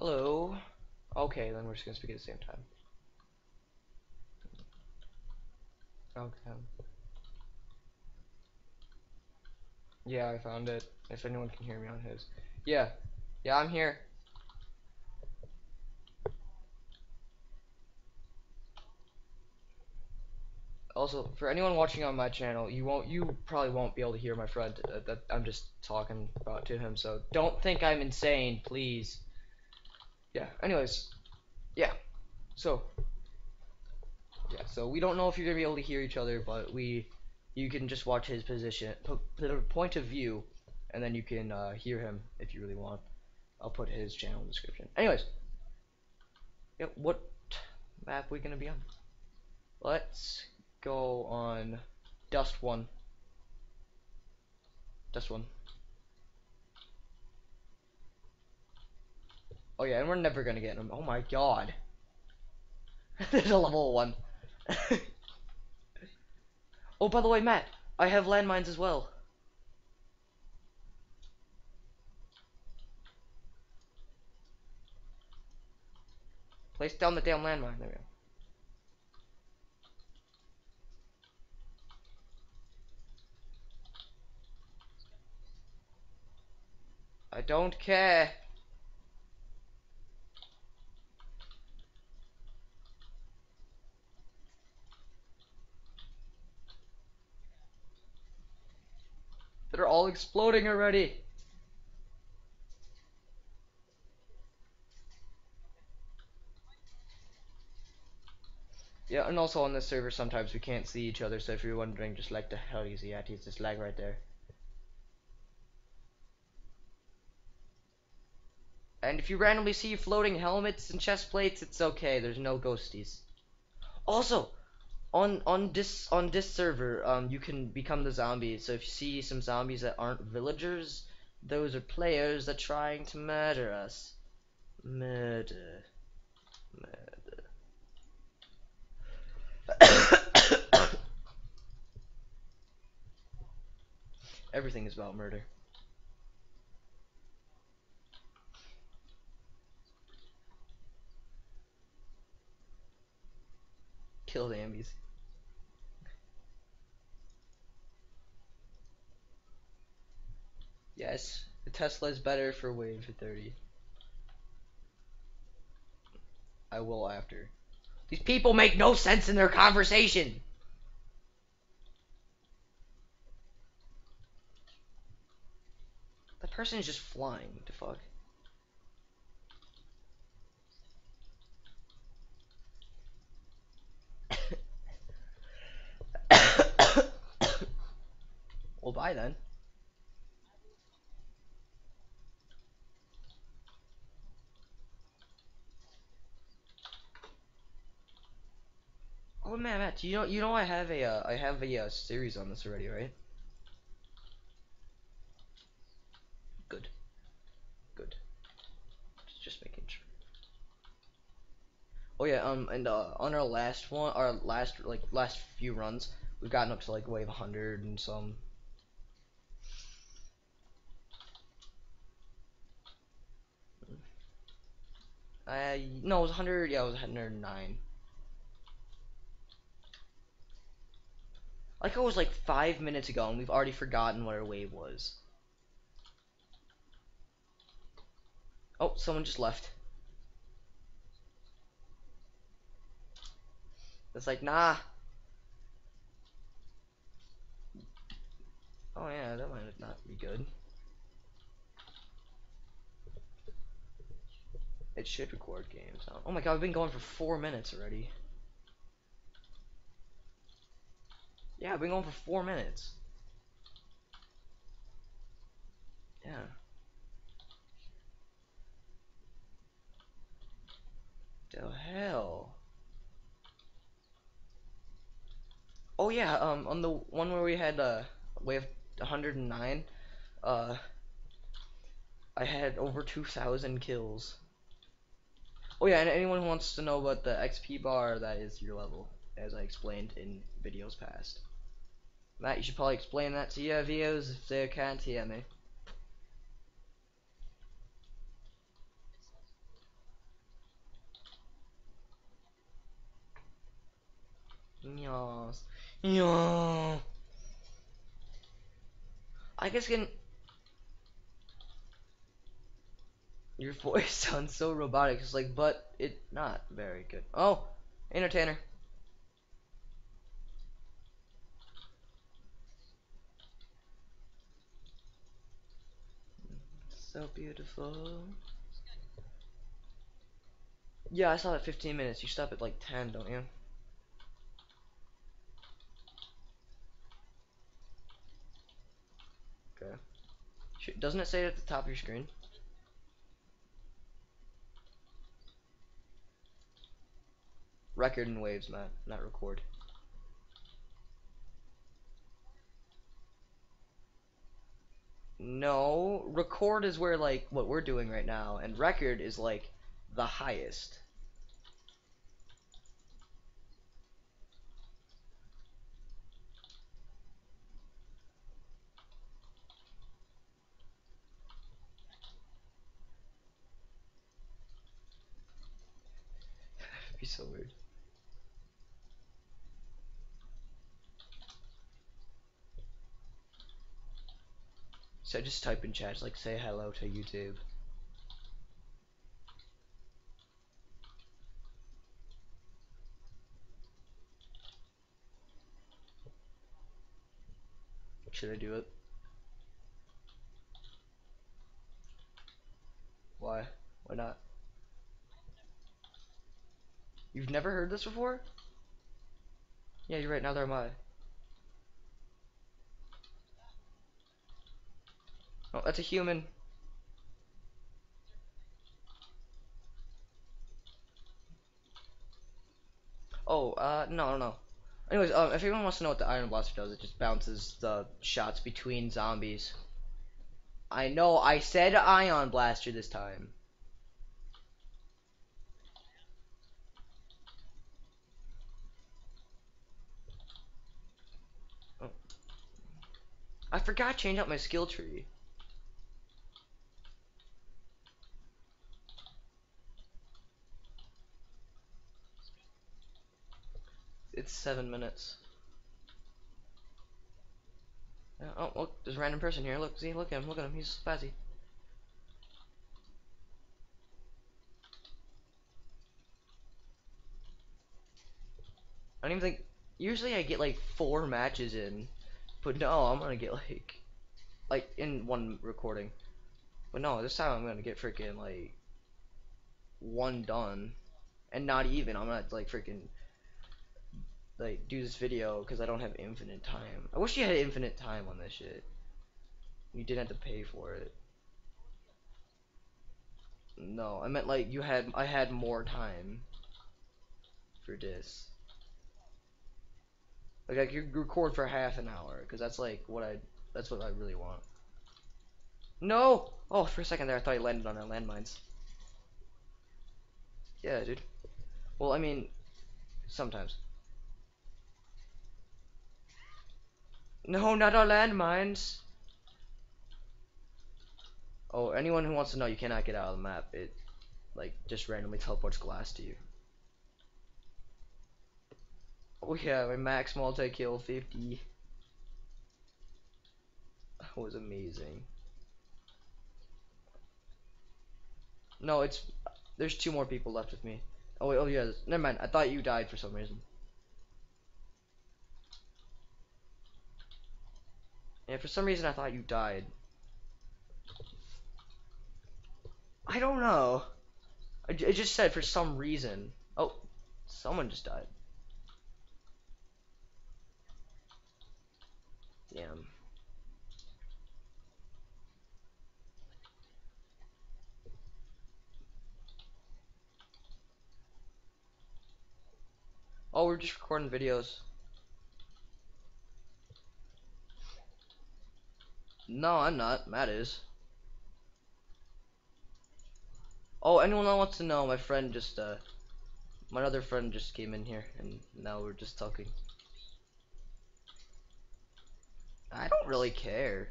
Hello. Okay, then we're just gonna speak at the same time. Okay. Yeah, I found it. If anyone can hear me on his. Yeah. Yeah, I'm here. Also, for anyone watching on my channel, you won't, you probably won't be able to hear my friend. Uh, that I'm just talking about to him, so don't think I'm insane, please. Yeah. Anyways, yeah. So, yeah. So we don't know if you're gonna be able to hear each other, but we, you can just watch his position, po point of view, and then you can uh, hear him if you really want. I'll put his channel in the description. Anyways, yeah. What map we gonna be on? Let's go on Dust One. Dust One. Oh yeah, and we're never gonna get him. Oh my god. There's a level one. oh, by the way, Matt, I have landmines as well. Place down the damn landmine. There we go. I don't care. They're all exploding already. Yeah, and also on this server sometimes we can't see each other, so if you're wondering just like the hell is he at, he's just lag right there. And if you randomly see floating helmets and chest plates, it's okay. There's no ghosties. Also, on on this on this server, um, you can become the zombies. So if you see some zombies that aren't villagers, those are players that are trying to murder us. Murder. Murder. Everything is about murder. Kill the ambies. Yes, the Tesla is better for waiting for 30. I will after. These people make no sense in their conversation. The person is just flying. What the fuck? well, bye then. Oh man, Matt, you know you know I have a uh, I have a uh, series on this already, right? Good. Good. Just making sure. Oh yeah, um, and uh, on our last one, our last like last few runs, we've gotten up to like wave 100 and some. Uh, no, it was 100. Yeah, it was 109. Like it was like five minutes ago, and we've already forgotten what our wave was. Oh, someone just left. It's like, nah. Oh yeah, that might not be good. It should record games. Oh my god, we've been going for four minutes already. Yeah, I've been going for four minutes. Yeah. The hell? Oh yeah, um, on the one where we had uh, wave 109, uh, I had over 2,000 kills. Oh yeah, and anyone who wants to know about the XP bar, that is your level, as I explained in videos past. Matt, you should probably explain that to your viewers if they can't hear me. Yes. Yeah. I guess can your voice sounds so robotic. It's like, but it not very good. Oh, entertainer. So beautiful. Yeah, I saw that 15 minutes. You stop at like 10, don't you? Okay. Doesn't it say it at the top of your screen? Record in waves, Matt, not record. No, record is where like what we're doing right now, and record is like the highest. Be so weird. So just type in chat, like say hello to YouTube. Should I do it? Why? Why not? You've never heard this before? Yeah, you're right, neither am I. Oh, that's a human. Oh, uh, no, no. Anyways, um, if anyone wants to know what the Iron Blaster does, it just bounces the shots between zombies. I know, I said Ion Blaster this time. Oh. I forgot to change out my skill tree. It's seven minutes. Oh, look, there's a random person here. Look, see, look at him, look at him. He's fuzzy. I don't even think. Usually I get like four matches in, but no, I'm gonna get like, like in one recording. But no, this time I'm gonna get freaking like one done, and not even. I'm gonna like freaking like do this video because I don't have infinite time. I wish you had infinite time on this shit. You didn't have to pay for it. No, I meant like you had I had more time for this. Like I could record for half an hour because that's like what I that's what I really want. No! Oh, for a second there I thought he landed on our landmines. Yeah, dude. Well, I mean, sometimes. No, not our landmines. Oh, anyone who wants to know, you cannot get out of the map. It, like, just randomly teleports glass to you. Oh yeah, my max multi-kill 50. That was amazing. No, it's, there's two more people left with me. Oh wait, oh yeah, never mind. I thought you died for some reason. Yeah, for some reason I thought you died. I don't know. It just said for some reason. Oh, someone just died. Damn. Oh, we're just recording videos. No, I'm not. Matt is. Oh, anyone that wants to know, my friend just, uh, my other friend just came in here, and now we're just talking. I don't really care.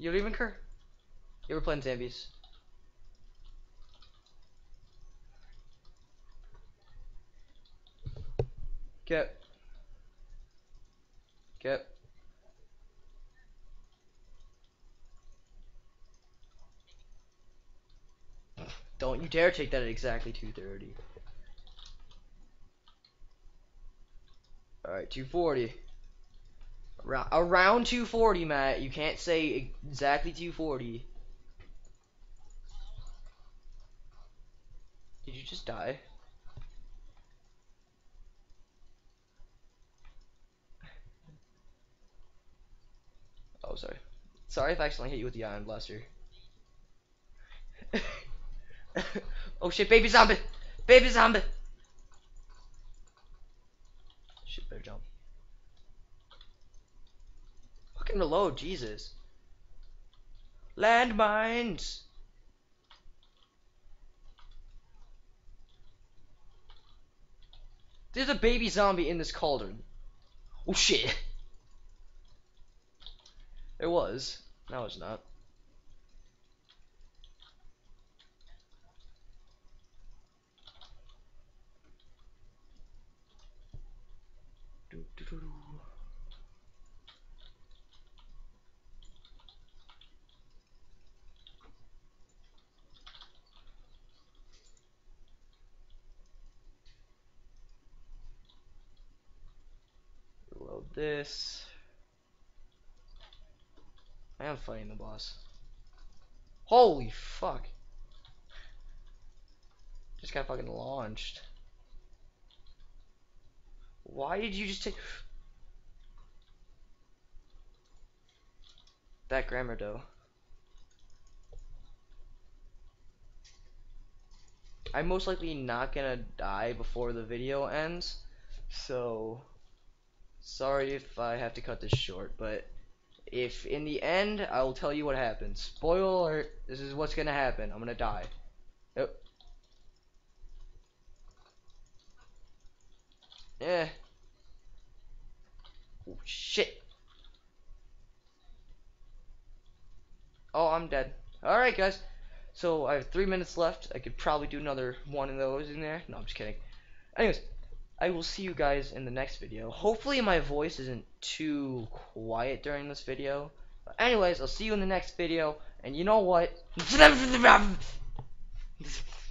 You even care. You ever playing zombies? Get. Get. Don't you dare take that at exactly 230. Alright, 240. Around, around 240, Matt. You can't say exactly 240. Did you just die? Oh, sorry. Sorry if I accidentally hit you with the iron blaster. oh shit, baby zombie! Baby zombie! Shit, better jump. Fucking reload, Jesus. Landmines! There's a baby zombie in this cauldron. Oh shit. There was. Now it's not. Do, do, do, do. Reload this. I am fighting the boss. Holy fuck. Just got fucking launched. Why did you just take... That grammar though. I'm most likely not gonna die before the video ends. So... Sorry if I have to cut this short, but if in the end I will tell you what happens. Spoiler this is what's gonna happen. I'm gonna die. Yep. Yeah. Oh shit. Oh, I'm dead. Alright guys. So I have three minutes left. I could probably do another one of those in there. No, I'm just kidding. Anyways, I will see you guys in the next video. Hopefully my voice isn't too quiet during this video. But anyways, I'll see you in the next video. And you know what?